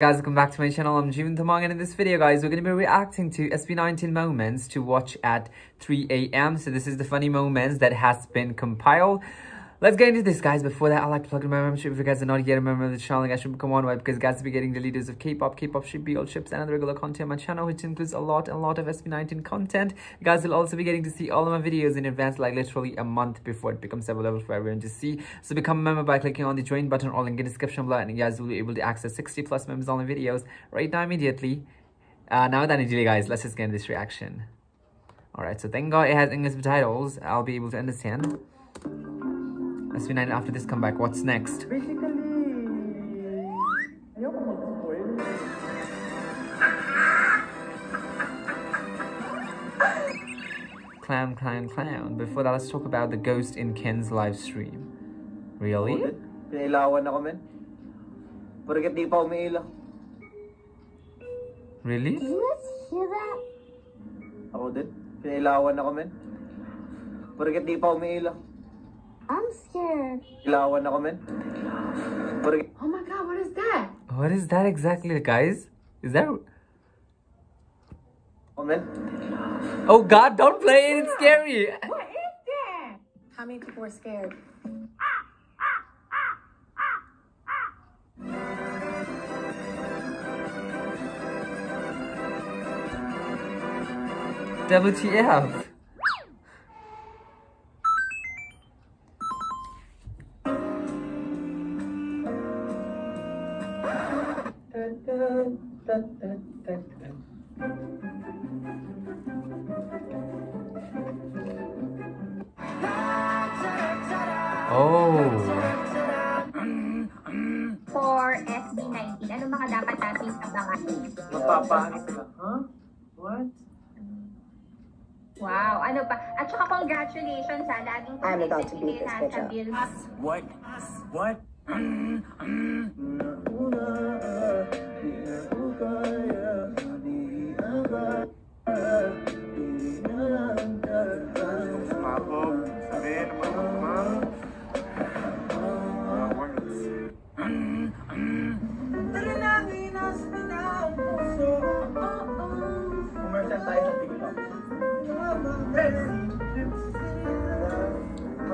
Guys, welcome back to my channel. I'm Jeevan Thamang and in this video, guys, we're going to be reacting to SB19 moments to watch at 3 a.m. So this is the funny moments that has been compiled. Let's get into this, guys. Before that, I'd like to plug in my membership. If you guys are not yet a member of the channel, I should become one, right? Because guys will be getting the leaders of K-pop, K-pop ship, BL ships, and other regular content on my channel, which includes a lot, a lot of SB19 content. You guys will also be getting to see all of my videos in advance, like literally a month before it becomes available for everyone to see. So become a member by clicking on the join button or link in the description below, and you guys will be able to access 60 plus members only videos right now immediately. Uh, now that I immediately, guys, let's just get into this reaction. Alright, so thank God it has English subtitles. I'll be able to understand. SB9 after this comeback, what's next? Basically, ayoko mag-spoil. Clown, clown, clown. Before that, let's talk about the ghost in Ken's live stream. Really? Pinailawan ako, men. Porket di pa umiilaw. Really? Let's hear that. Ako din. Pinailawan ako, men. Porket di pa umiilaw. I'm scared. Ilawan ako, men. Porket... Oh my god, what is that? What is that exactly, guys? Is that... Ako, men. Oh god, don't play it, it's scary! What is that? How many people are scared? WTF? Oh. For SB19, ano mga dapat natin abangan? Magpapangit sila. Huh? What? Wow, ano pa? At saka congratulations ha, laging I'm about to beat this bitch up. Bills. What? What?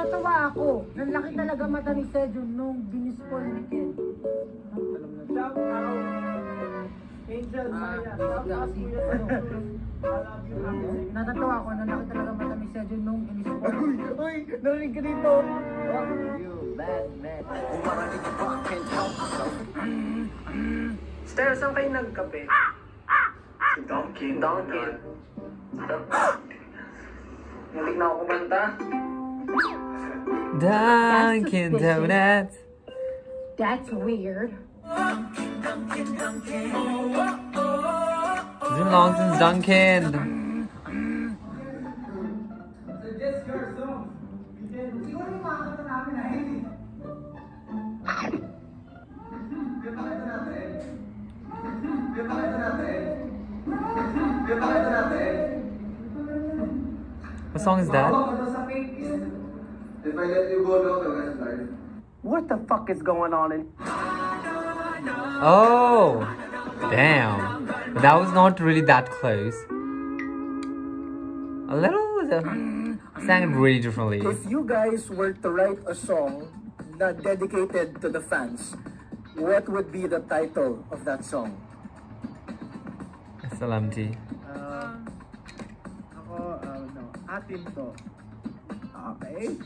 Natatawa ako. Nanlaki talaga mata ni Sejun nung binispoil ni Ken. Shout out. Angel Maya. Shout out you. I love you, Angel. Natatawa ako. Nanlaki talaga mata ni Sejun nung binispoil. Uy, uy, narinig ka dito. You bad man. Stairs, saan kayo nagkape? Si Donkin. Donkin. Hindi na ako kumanta. Dunkin' Donuts. That's weird. It's been long since Dunkin'. What song is that? If I let you go, no, no, that's right. What the fuck is going on in Oh, damn. But that was not really that close. A little, uh, sang it really differently. If you guys were to write a song not dedicated to the fans, what would be the title of that song? SLMT. Um, ako, uh, no, atin to. Okay.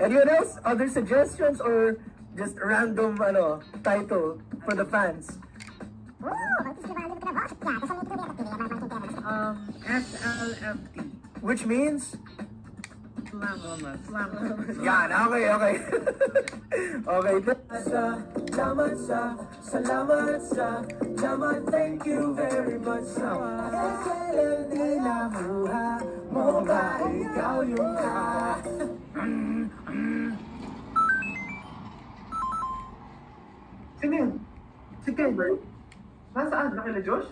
Anyone else? Other suggestions or just random ano title for the fans? Um, SLMT. Which means Slam mama, slam. Yan, okay, okay. okay. Sa, salamat sa, salamat sa Naman, thank you very much sa SLL di namuha mo ba ikaw yung ka Sino yun? Si Kenbert? Nasaan? Nakila Josh?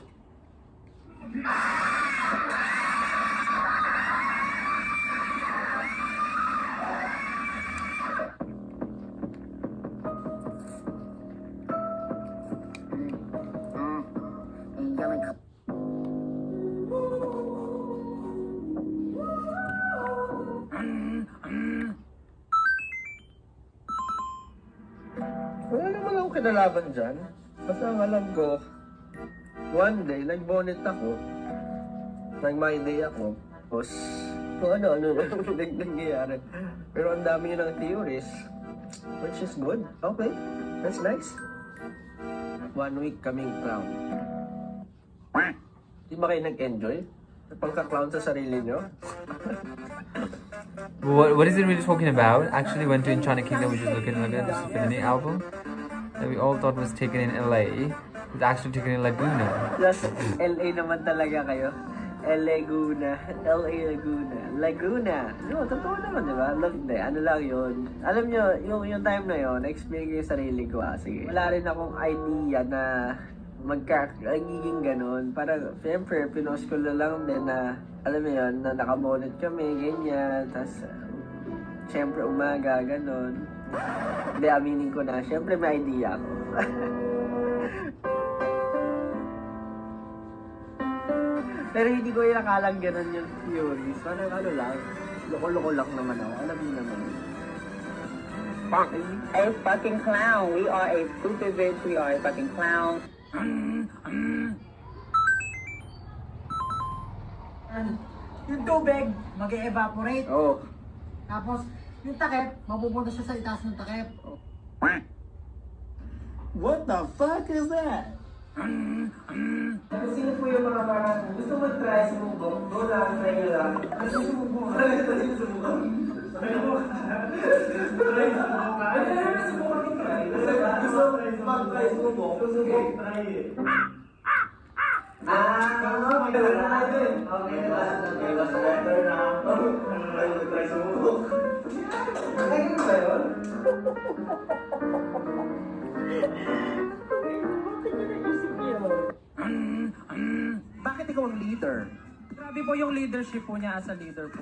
Kinalaban dyan. Basta ang alam ko, one day, nag-bonnet ako. Nag-my day ako. Tapos, kung ano-ano na nag- nangyayari. Pero ang dami yun ng theories. Which is good. Okay. That's nice. One week kaming clown. Di ba kayo nag-enjoy? Pagka-clown sa sarili nyo? What, what is it really talking about? Actually went to Enchanted Kingdom, which is looking like a Disney album that we all thought was taken in LA. It's actually taken in Laguna. Just LA naman talaga kayo. Laguna. LA Laguna. Laguna. No, totoo naman, di ba? Look, de, ano lang yun. Alam nyo, yung, yung time na yun, explain ko yung sarili ko, ah. Sige. Wala rin akong idea na magka nagiging ganun. Para, siyempre, pinost ko na lang din na, alam mo yun, na nakabonet kami, ganyan. Tapos, siyempre, umaga, ganun. Hindi, aminin ko na. Siyempre, may idea ako. Pero hindi ko yung akalang ganun yung theories. Parang ano lang, loko-loko lang naman ako. Alam niyo naman. A fucking clown. We are a stupid bitch. We are a fucking clown. Yung tubig, mag-evaporate. Oo. Tapos, yung takip, mapupunta siya sa itaas ng takip. What the fuck is that? Sino po yung mga parang gusto mo try sumubok? Go lang, try nyo lang. Sumubok? Ano yung sumubok? Ano yung sumubok ka? Try. Gusto mag-try sumubok? Sumubok, try it. Naging ba yun? Bakit ikaw ang leader? Grabe po yung leadership po niya as a leader po.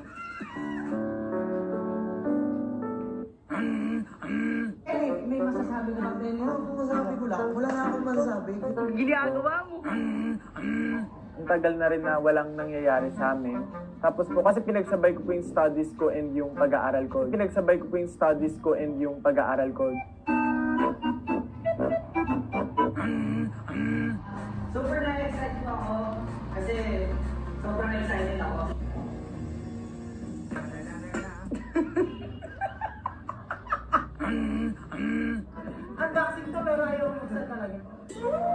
Eh, may masasabi ka lang din. Ano kung masabi ko lang? Wala na akong masasabi. Ginagawa mo. ang tagal na rin na walang nangyayari sa amin. Tapos po, kasi pinagsabay ko po yung studies ko and yung pag-aaral ko. Pinagsabay ko po yung studies ko and yung pag-aaral ko. Super na-excited ako kasi sobrang excited ako. Unboxing to, pero ayaw mo talaga.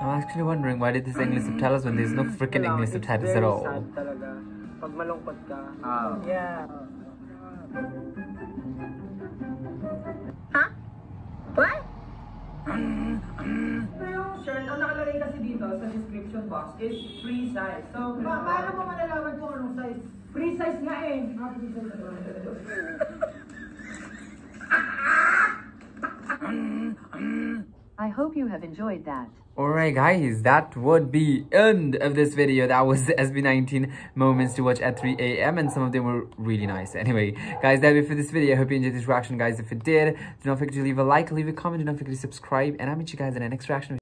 I'm actually wondering why did this English subtitles when there's no freaking English It's subtitles at all. sad talaga. Pag malungkot ka. Ah. Yeah. What? Pero yung shirt, ang nakalagay kasi dito sa description box is free size. So, Pa paano mo malalaman kung anong size? Free size nga eh. Ah, free size. I hope you have enjoyed that. Alright guys, that would be end of this video. That was the SB19 moments to watch at 3 a.m. and some of them were really nice. Anyway, guys, that'll be for this video. I hope you enjoyed this reaction, guys. If you did, do not forget to leave a like, leave a comment, do not forget to subscribe, and I'll meet you guys in the next reaction.